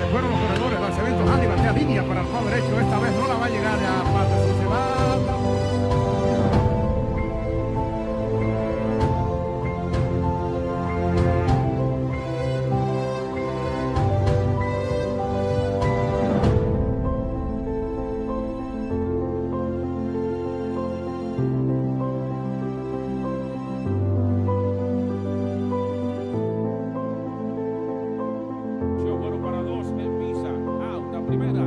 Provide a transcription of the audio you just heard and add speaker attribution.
Speaker 1: se fueron los corredores, lanzamiento línea para el lado derecho, esta primera.